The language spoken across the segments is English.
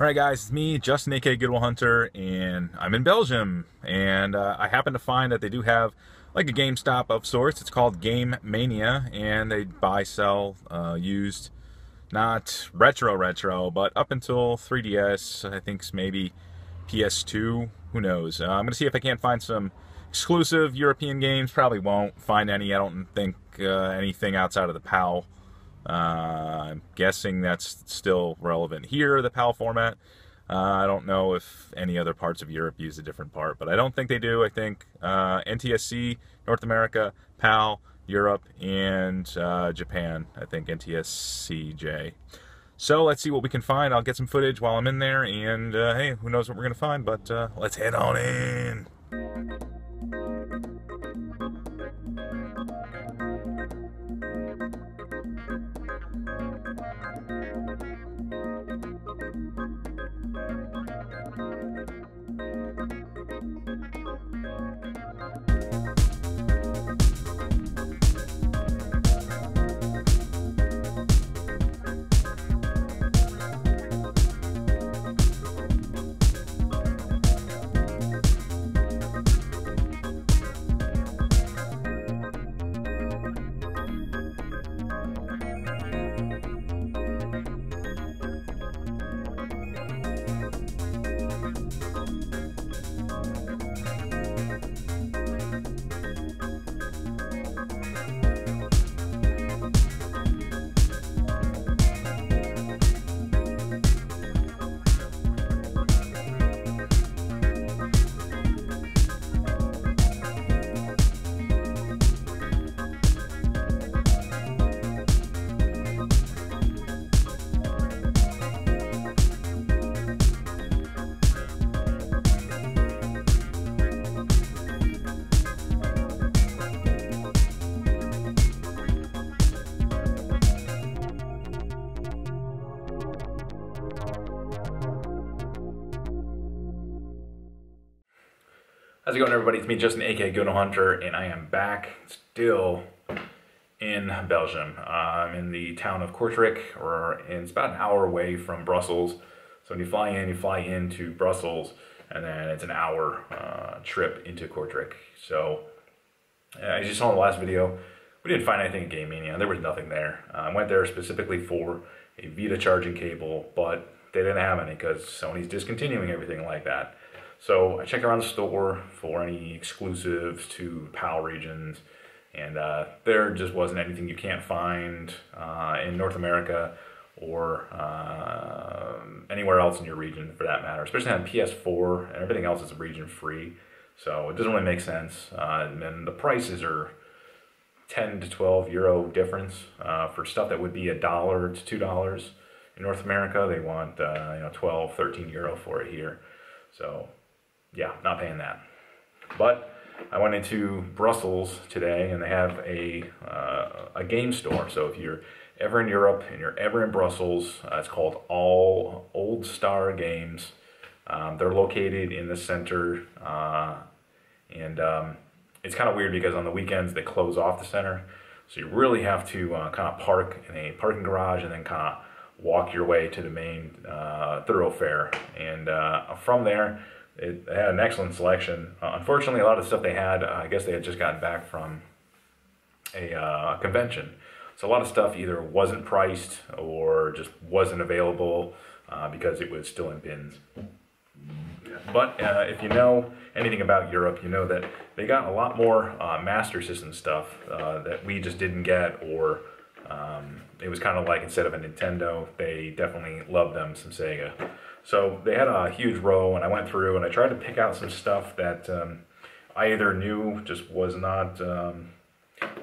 Alright guys, it's me, Justin aka Goodwill Hunter, and I'm in Belgium, and uh, I happen to find that they do have like a GameStop of sorts. It's called Game Mania, and they buy, sell, uh, used, not retro retro, but up until 3DS, I think maybe PS2, who knows. Uh, I'm going to see if I can't find some exclusive European games, probably won't find any, I don't think uh, anything outside of the PAL I'm guessing that's still relevant here, the PAL format. Uh, I don't know if any other parts of Europe use a different part, but I don't think they do. I think uh, NTSC, North America, PAL, Europe, and uh, Japan. I think NTSCJ. So let's see what we can find. I'll get some footage while I'm in there, and uh, hey, who knows what we're going to find, but uh, let's head on in. Everybody? It's me, Justin, aka Goodwill Hunter, and I am back still in Belgium. Uh, I'm in the town of Kortrijk, or it's about an hour away from Brussels. So when you fly in, you fly into Brussels, and then it's an hour uh, trip into Kortrijk. So as you saw in the last video, we didn't find anything at Game Mania. There was nothing there. Uh, I went there specifically for a Vita charging cable, but they didn't have any because Sony's discontinuing everything like that. So I checked around the store for any exclusives to PAL regions, and uh, there just wasn't anything you can't find uh, in North America or uh, anywhere else in your region for that matter, especially on PS4 and everything else is region free. So it doesn't really make sense. Uh, and then the prices are 10 to 12 euro difference uh, for stuff that would be a dollar to two dollars in North America. They want uh, you know 12, 13 euro for it here. So yeah, not paying that. But I went into Brussels today, and they have a uh, a game store. So if you're ever in Europe and you're ever in Brussels, uh, it's called All Old Star Games. Um, they're located in the center, uh, and um, it's kind of weird because on the weekends they close off the center, so you really have to uh, kind of park in a parking garage and then kind of walk your way to the main uh, thoroughfare, and uh, from there it had an excellent selection. Uh, unfortunately, a lot of the stuff they had, uh, I guess they had just gotten back from a uh, convention. So a lot of stuff either wasn't priced or just wasn't available uh, because it was still in bins. But uh, if you know anything about Europe, you know that they got a lot more uh, Master System stuff that we just didn't get or um, it was kind of like instead of a Nintendo, they definitely loved them some Sega. So they had a huge row, and I went through and I tried to pick out some stuff that um, I either knew just was not um,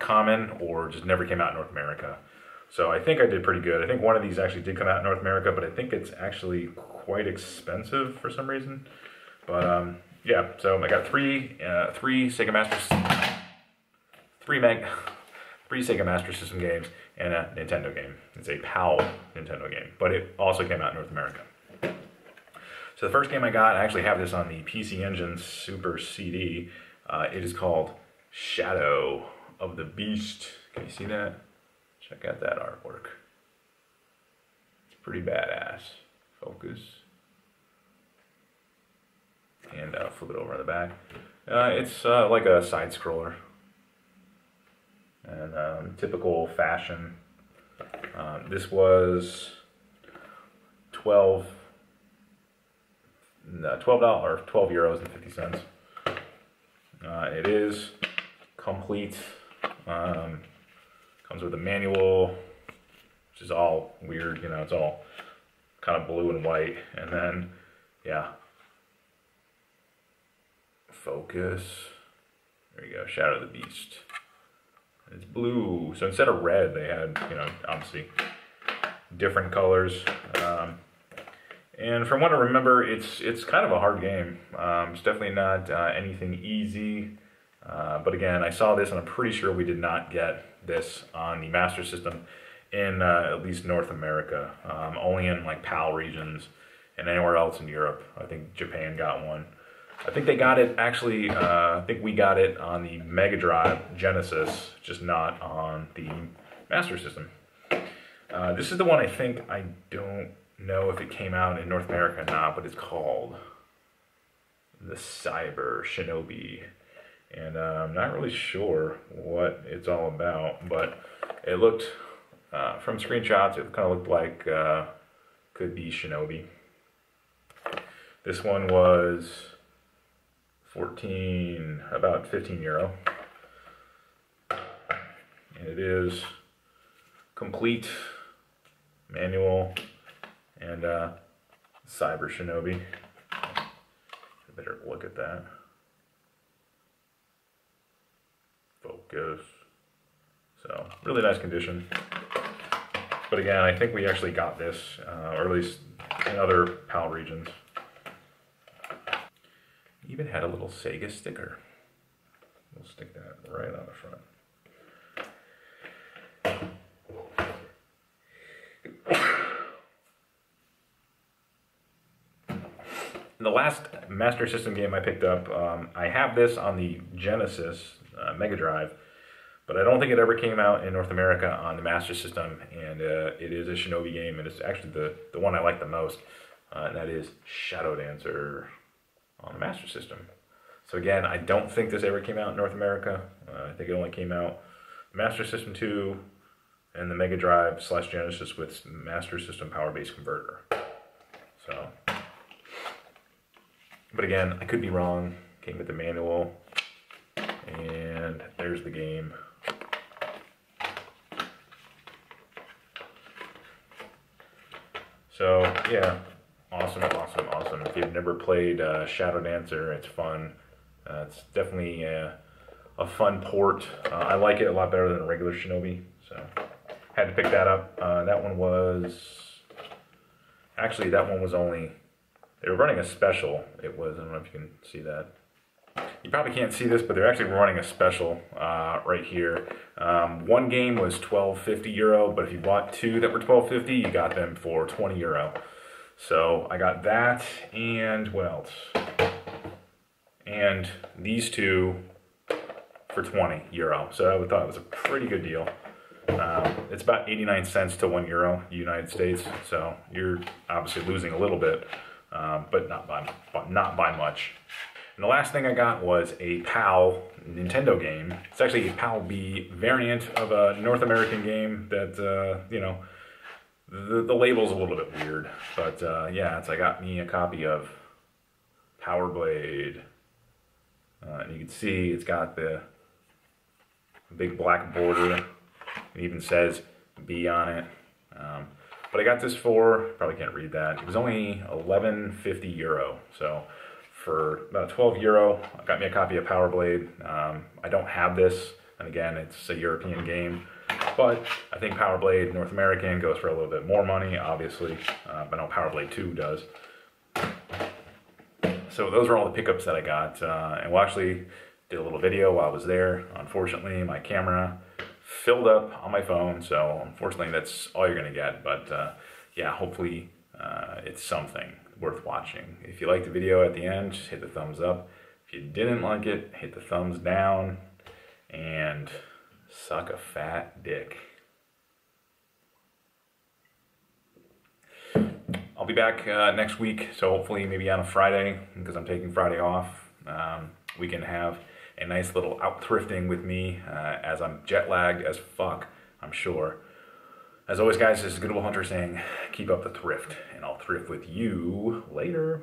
common or just never came out in North America. So I think I did pretty good. I think one of these actually did come out in North America, but I think it's actually quite expensive for some reason. But um, yeah, so I got three, uh, three Sega Master, three Meg, three Sega Master System games, and a Nintendo game. It's a PAL Nintendo game, but it also came out in North America. So the first game I got, I actually have this on the PC Engine Super CD. Uh, it is called Shadow of the Beast. Can you see that? Check out that artwork. It's pretty badass. Focus. and uh, flip it over on the back. Uh, it's uh, like a side scroller. And um, typical fashion. Um, this was 12 no, twelve dollars, twelve euros and fifty cents. Uh, it is complete. Um, comes with a manual, which is all weird. You know, it's all kind of blue and white, and then yeah, focus. There you go, Shadow of the Beast. It's blue, so instead of red, they had you know obviously different colors. Um, and from what I remember, it's it's kind of a hard game. Um, it's definitely not uh, anything easy. Uh, but again, I saw this and I'm pretty sure we did not get this on the Master System in uh, at least North America. Um, only in like PAL regions and anywhere else in Europe. I think Japan got one. I think they got it actually, uh, I think we got it on the Mega Drive Genesis, just not on the Master System. Uh, this is the one I think I don't know if it came out in North America or not, but it's called the Cyber Shinobi. And uh, I'm not really sure what it's all about, but it looked, uh, from screenshots, it kind of looked like uh, could be Shinobi. This one was 14, about 15 euro. And it is complete manual and uh, Cyber Shinobi. I better look at that. Focus. So, really nice condition. But again, I think we actually got this, uh, or at least in other PAL regions. Even had a little Sega sticker. We'll stick that right on the front. The last Master System game I picked up, um, I have this on the Genesis uh, Mega Drive, but I don't think it ever came out in North America on the Master System, and uh, it is a Shinobi game, and it's actually the, the one I like the most, uh, and that is Shadow Dancer on the Master System. So again, I don't think this ever came out in North America. Uh, I think it only came out Master System 2 and the Mega Drive slash Genesis with Master System Power Base Converter. So but again, I could be wrong. Came with the manual. And there's the game. So, yeah, awesome, awesome, awesome. If you've never played uh, Shadow Dancer, it's fun. Uh, it's definitely a, a fun port. Uh, I like it a lot better than a regular Shinobi, so had to pick that up. Uh, that one was, actually that one was only they were running a special. It was, I don't know if you can see that. You probably can't see this, but they're actually running a special uh, right here. Um, one game was 12.50 euro, but if you bought two that were 12.50, you got them for 20 euro. So I got that and what else? And these two for 20 euro. So I thought it was a pretty good deal. Um, it's about 89 cents to one euro United States. So you're obviously losing a little bit um, but not by, not by much. And the last thing I got was a PAL Nintendo game. It's actually a PAL B variant of a North American game that, uh, you know, the, the label's a little bit weird. But uh, yeah, it's, I got me a copy of Power Blade. Uh, and you can see it's got the big black border. It even says B on it. Um, but I got this for, probably can't read that, it was only 11.50 euro. So for about 12 euro, I got me a copy of Power Blade. Um, I don't have this, and again, it's a European game. But I think Power Blade North American goes for a little bit more money, obviously. Uh, but I know Power Blade 2 does. So those are all the pickups that I got. Uh, and we actually did a little video while I was there. Unfortunately, my camera filled up on my phone. So unfortunately, that's all you're going to get. But uh, yeah, hopefully uh, it's something worth watching. If you liked the video at the end, just hit the thumbs up. If you didn't like it, hit the thumbs down and suck a fat dick. I'll be back uh, next week, so hopefully maybe on a Friday because I'm taking Friday off. Um, we can have a nice little out thrifting with me uh, as I'm jet lagged as fuck, I'm sure. As always, guys, this is Goodwill Hunter saying, keep up the thrift, and I'll thrift with you later.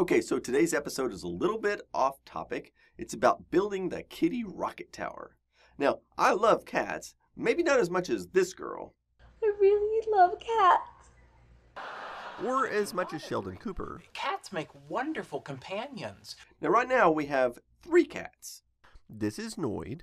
Okay, so today's episode is a little bit off topic. It's about building the kitty rocket tower. Now, I love cats, maybe not as much as this girl, I really love cats. or as much as Sheldon Cooper. Cats make wonderful companions. Now, right now we have three cats. This is Noid,